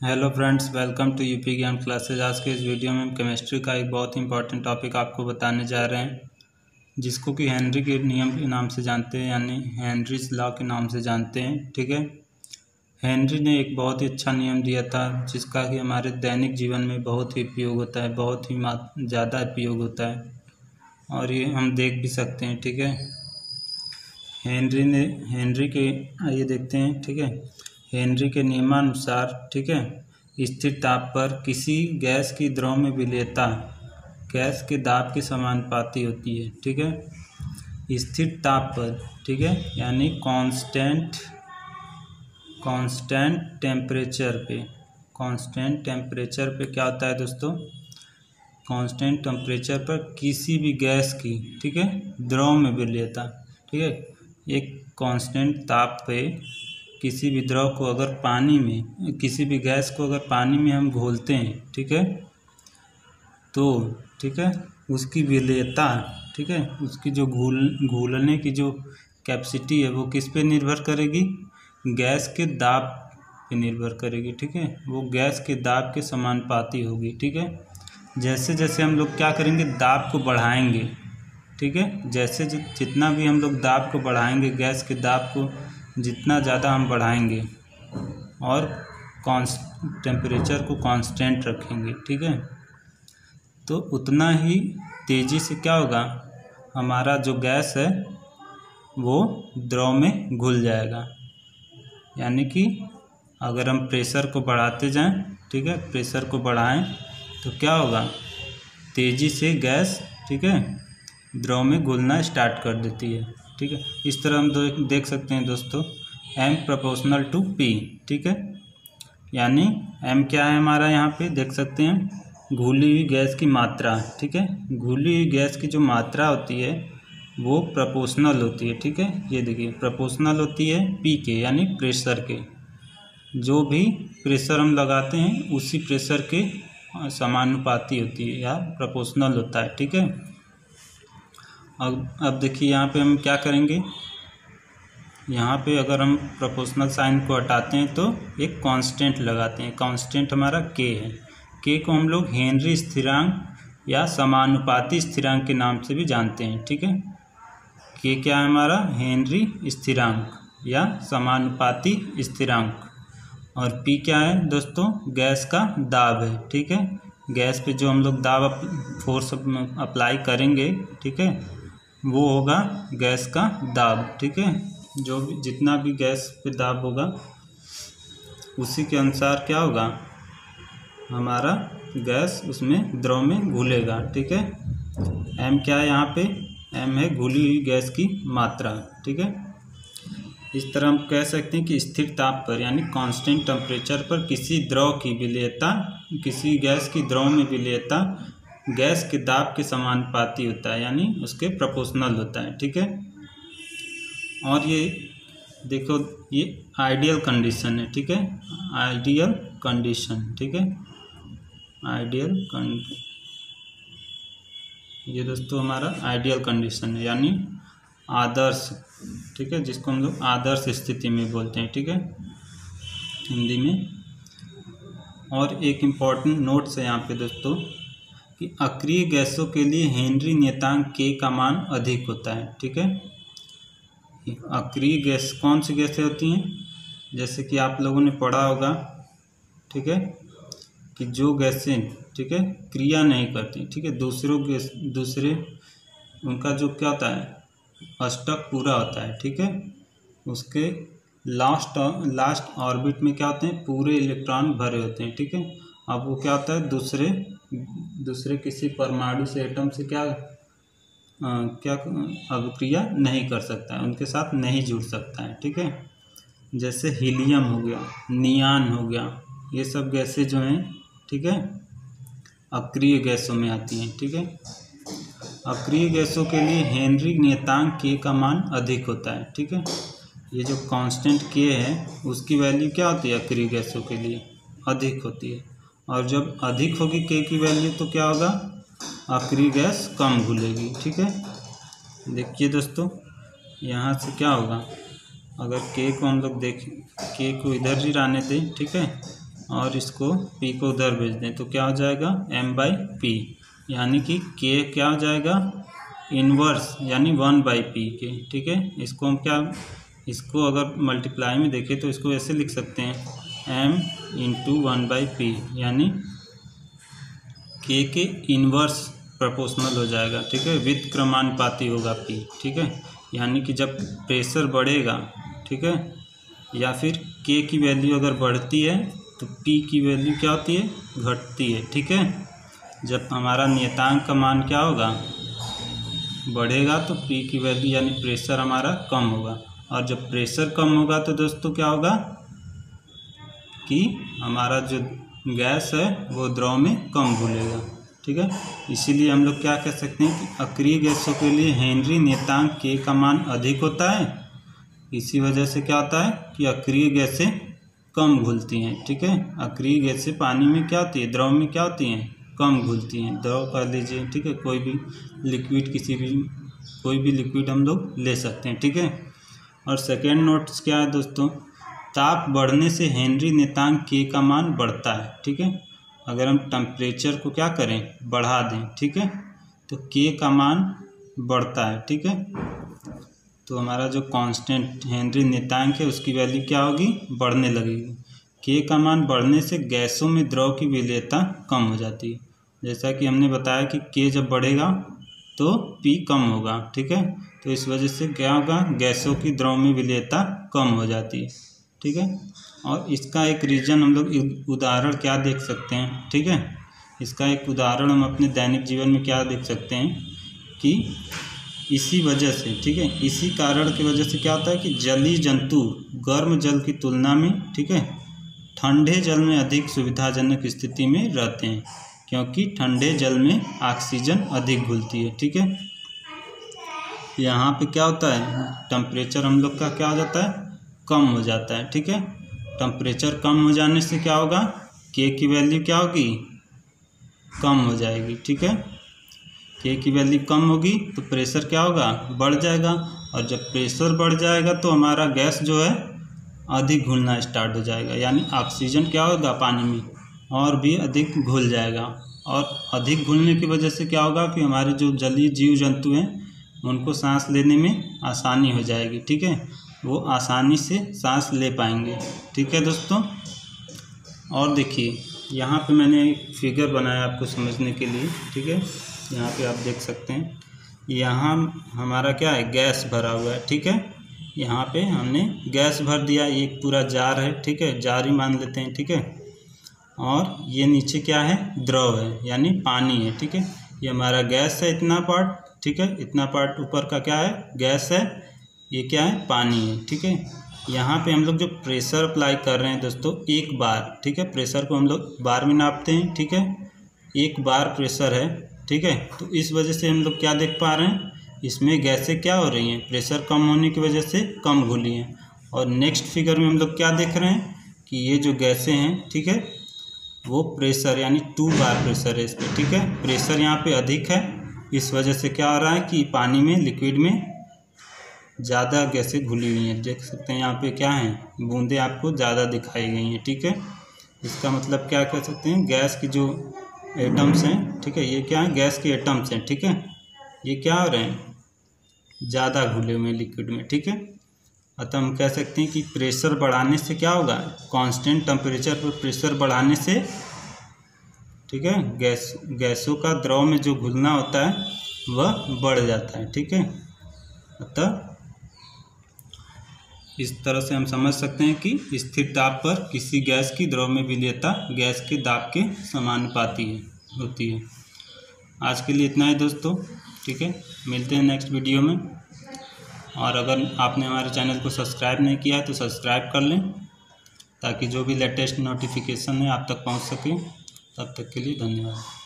Hello friends, welcome to UP Gyan classes आज के इस वीडियो में हम केमिस्ट्री का एक बहुत ही इंपॉर्टेंट टॉपिक आपको बताने जा रहे हैं, जिसको कि हेनरी के नियम के नाम से जानते हैं, यानी हेनरीज लॉ के नाम से जानते हैं, ठीक है? हेनरी ने एक बहुत ही अच्छा नियम दिया था, जिसका कि हमारे दैनिक जीवन में बहुत ही उपयोग होता है, बहुत ही ज़्यादा उपयोग होता है, और ये हम देख भी सकते हैं, ठीक है? हेनरी ने हेनरी के, आइए देखते हैं, ठीक है? हेनरी के नियमानुसार, ठीक है, स्थिर ताप पर किसी गैस की द्रव में विलेयता गैस के दाब के समानुपाती होती है, ठीक है। स्थिर ताप पर, ठीक है, यानी कांस्टेंट कांस्टेंट टेम्परेचर पे कांस्टेंट टेम्परेचर पे क्या होता है दोस्तों? कांस्टेंट टेम्परेचर पर किसी भी गैस की, ठीक है, द्रव में विलेयता, ठीक है, एक कांस्टेंट ताप पे किसी भी द्रव को अगर पानी में, किसी भी गैस को अगर पानी में हम घोलते हैं, ठीक है? तो ठीक है? उसकी विलेयता, ठीक है? उसकी जो घूल, घूलने की जो कैपेसिटी है वो किस पे निर्भर करेगी? गैस के दाब पे निर्भर करेगी, ठीक है? वो गैस के दाब के समानुपाती होगी, ठीक है? जैसे जैसे हम लोग क्या करेंगे? दाब को बढ़ाएँगे, ठीक है? जैसे जितना भी हम लोग दाब को बढ़ाएँगे, गैस के दाब को जितना ज़्यादा हम बढ़ाएँगे और कॉन्स टेम्परेचर को कांस्टेंट रखेंगे, ठीक है? तो उतना ही तेज़ी से क्या होगा? हमारा जो गैस है, वो द्रव में घुल जाएगा। यानी कि अगर हम प्रेशर को बढ़ाते जाएँ, ठीक है? प्रेशर को बढ़ाएँ तो क्या होगा? तेज़ी से गैस, ठीक है? द्रव में घुलना स्टार्ट कर देती है। ठीक है? इस तरह हम देख सकते हैं दोस्तों। एम प्रोपोर्शनल टू पी ठीक है? यानी एम क्या है हमारा यहाँ पे? देख सकते हैं। घुली हुई गैस की मात्रा, ठीक है? घुली हुई गैस की जो मात्रा होती है, वो प्रोपोर्शनल होती है, ठीक है? ये देखिए प्रोपोर्शनल होती है पी के, यानी प्रेशर के। जो भी प्रेशर हम लगाते हैं, उसी प्रेशर के समानुपाती होती है या प्रोपोर्शनल होता है, ठीक है? अब अब देखिए यहाँ पे हम क्या करेंगे? यहाँ पे अगर हम प्रोपोर्शनल साइन को हटाते हैं तो एक कांस्टेंट लगाते हैं। कांस्टेंट हमारा के है। के को हम लोग हेनरी स्थिरांक या समानुपाती स्थिरांक के नाम से भी जानते हैं, ठीक है? के क्या है हमारा? हेनरी स्थिरांक या समानुपाती स्थिरांक। और पी क्या है दोस्तों? गैस का दाब है, ठीक है? गैस पे जो हम लोग दाब फोर्स अप्लाई करेंगे, ठीक है? वो होगा गैस का दाब, ठीक है? जो भी, जितना भी गैस पे दाब होगा, उसी के अनुसार क्या होगा? हमारा गैस उसमें द्रव में घुलेगा, ठीक है? एम क्या है यहाँ पे? एम है घुली हुई गैस की मात्रा, ठीक है? इस तरह हम कह सकते हैं कि स्थिर ताप पर, यानी कांस्टेंट टेम्परेचर पर किसी द्रव की विलेयता, किसी गैस की द्रव में विलेयता गैस के दाब के समानुपाती होता है, यानी उसके प्रोपोर्शनल होता है, ठीक है? और ये देखो, ये आइडियल कंडीशन है, ठीक है? आइडियल कंडीशन ठीक है? आइडियल ये दोस्तों हमारा आइडियल कंडीशन है, यानी आदर्श, ठीक है? जिसको हम लोग आदर्श स्थिति में बोलते हैं, ठीक है? हिंदी में। और एक इंपॉर्टेंट नोट्स है यहाँ पे दोस्तों कि अक्रिय गैसों के लिए हेनरी नियतांक के का मान अधिक होता है, ठीक है? अक्रिय गैस कौन सी गैसें होती हैं? जैसे कि आप लोगों ने पढ़ा होगा, ठीक है? कि जो गैसें, ठीक है, क्रिया नहीं करती, ठीक है? दूसरों गैस, दूसरे, उनका जो क्या होता है? अष्टक पूरा होता है, ठीक है? उसके लास्ट लास्ट ऑर्बिट में क्या होते हैं? पूरे इलेक्ट्रॉन भरे होते हैं, ठीक है? अब वो क्या होता है? दूसरे दूसरे किसी परमाणु से एटम से क्या आ, क्या अभिक्रिया नहीं कर सकता है उनके साथ नहीं जुड़ सकता है ठीक है? जैसे हीलियम हो गया नियान हो गया ये सब गैसें जो हैं ठीक है? अक्रिय गैसों में आती हैं ठीक है? अक्रिय गैसों के लिए हेनरी नियतांक के का मान अधिक होता है ठीक है? ये जो कांस्टेंट के है उसकी वैल्यू क्या होती है अक्रिय गैसों के लिए? अधिक होती है। और जब अधिक होगी के की वैल्यू तो क्या होगा? आखिरी गैस कम घुलेगी, ठीक है? देखिए दोस्तों, यहाँ से क्या होगा? अगर के को हम लोग देखें के को इधर ही रहने दें, ठीक है? और इसको पी को उधर भेज दें तो क्या हो जाएगा? एम बाई पी यानी कि के क्या हो जाएगा? इनवर्स यानी वन बाई पी के, ठीक है? इसको हम क्या, इसको अगर मल्टीप्लाई में देखें तो इसको ऐसे लिख सकते हैं। M into one by P यानी के के इनवर्स प्रोपोर्शनल हो जाएगा, ठीक है? विद क्रमानुपाती होगा पी ठीक है? यानी कि जब प्रेशर बढ़ेगा, ठीक है? या फिर के की वैल्यू अगर बढ़ती है तो पी की वैल्यू क्या होती है? घटती है, ठीक है? जब हमारा नियतांक का मान क्या होगा? बढ़ेगा तो पी की वैल्यू यानी प्रेशर हमारा कम होगा। और जब प्रेशर कम होगा तो दोस्तों क्या होगा? कि हमारा जो गैस है, वो द्रव में कम घुलेगा। ठीक है? इसीलिए हम लोग क्या कह सकते हैं कि अक्रिय गैसों के लिए हेनरी नियतांक के का मान अधिक होता है। इसी वजह से क्या होता है कि अक्रिय गैसें कम घुलती हैं। ठीक है? अक्रिय गैसें पानी में क्या होती है? द्रव में क्या होती हैं? कम घुलती हैं। द्रव कर लीजिए। ठीक है? कोई भी लिक्विड किसी भी, कोई भी लिक्विड हम लोग ले सकते हैं। ठीक है? और सेकेंड नोट्स क्या है दोस्तों? ताप बढ़ने से हेनरी नितांक के का मान बढ़ता है, ठीक है? अगर हम टेम्परेचर को क्या करें, बढ़ा दें, ठीक है? तो के का मान बढ़ता है, ठीक है? तो हमारा जो कांस्टेंट हेनरी नितांक है, उसकी वैल्यू क्या होगी? बढ़ने लगेगी। के का मान बढ़ने से गैसों में द्रव की विलेयता कम हो जाती है। जैसा कि हमने बताया कि के जब बढ़ेगा तो पी कम होगा, ठीक है? तो इस वजह से क्या होगा? गैसों की द्रव में विलेयता कम हो जाती है। ठीक है? और इसका एक रीजन हम लोग उदाहरण क्या देख सकते हैं? ठीक है? इसका एक उदाहरण हम अपने दैनिक जीवन में क्या देख सकते हैं कि इसी वजह से, ठीक है? इसी कारण की वजह से क्या होता है कि जलीय जंतु गर्म जल की तुलना में, ठीक है? ठंडे जल में अधिक सुविधाजनक स्थिति में रहते हैं, क्योंकि ठंडे जल में ऑक्सीजन अधिक घुलती है, ठीक है? यहाँ पे क्या होता है? टेम्परेचर हम लोग का क्या हो जाता है? कम हो जाता है, ठीक है? टेम्परेचर कम हो जाने से क्या होगा? के की वैल्यू क्या होगी? कम हो जाएगी, ठीक है? के की वैल्यू कम होगी तो प्रेशर क्या होगा? बढ़ जाएगा। और जब प्रेशर बढ़ जाएगा तो हमारा गैस जो है, अधिक घुलना स्टार्ट हो जाएगा। यानी ऑक्सीजन क्या होगा पानी में? और भी अधिक घुल जाएगा। और अधिक घुलने की वजह से क्या होगा कि हमारे जो जलीय जीव जंतु हैं, उनको सांस लेने में आसानी हो जाएगी, ठीक है? वो आसानी से सांस ले पाएँगे। ठीक है दोस्तों? और देखिए, यहाँ पे मैंने एक फिगर बनाया आपको समझने के लिए। ठीक है? यहाँ पे आप देख सकते हैं। यहाँ हमारा क्या है? गैस भरा हुआ है। ठीक है? यहाँ पे हमने गैस भर दिया। एक पूरा जार है। ठीक है? जार ही मान लेते हैं। ठीक है? और ये नीचे क्या है? द्रव है, यानी पानी है। ठीक है? ये हमारा गैस है इतना पार्ट ठीक है? इतना पार्ट ऊपर का क्या है? गैस है। ये क्या है? पानी है, ठीक है? यहाँ पे हम लोग जो प्रेशर अप्लाई कर रहे हैं दोस्तों, एक बार, ठीक है? प्रेशर को हम लोग बार में नापते हैं, ठीक है? एक बार प्रेशर है, ठीक है? तो इस वजह से हम लोग क्या देख पा रहे हैं? इसमें गैसें क्या हो रही हैं? प्रेशर कम होने की वजह से कम घुली हैं। और नेक्स्ट फिगर में हम लोग क्या देख रहे हैं? कि ये जो गैसें हैं, ठीक है? वो प्रेशर, यानी टू बार प्रेशर है इस पर ठीक है? प्रेशर यहाँ पे अधिक है। इस वजह से क्या हो रहा है कि पानी में, लिक्विड में ज़्यादा गैसें घुली हुई हैं? देख सकते हैं यहाँ पे क्या है? बूंदें आपको ज़्यादा दिखाई गई हैं, ठीक है? इसका मतलब क्या कह सकते हैं? गैस की जो एटम्स हैं, ठीक है? ये क्या है? गैस के एटम्स हैं, ठीक है? ये क्या हो रहे हैं? ज़्यादा घुले हुए लिक्विड में, ठीक है? अतः हम कह सकते हैं कि प्रेशर बढ़ाने से क्या होगा? कांस्टेंट टेम्परेचर पर प्रेशर बढ़ाने से, ठीक है? गैस, गैसों का द्रव में जो घुलना होता है, वह बढ़ जाता है, ठीक है? अतः इस तरह से हम समझ सकते हैं कि स्थिर दाब पर किसी गैस की द्रव में विलेयता गैस के दाब के समानुपाती है, होती है। आज के लिए इतना ही दोस्तों, ठीक है? मिलते हैं नेक्स्ट वीडियो में। और अगर आपने हमारे चैनल को सब्सक्राइब नहीं किया है तो सब्सक्राइब कर लें, ताकि जो भी लेटेस्ट नोटिफिकेशन है आप तक पहुँच सके। तब तक के लिए धन्यवाद।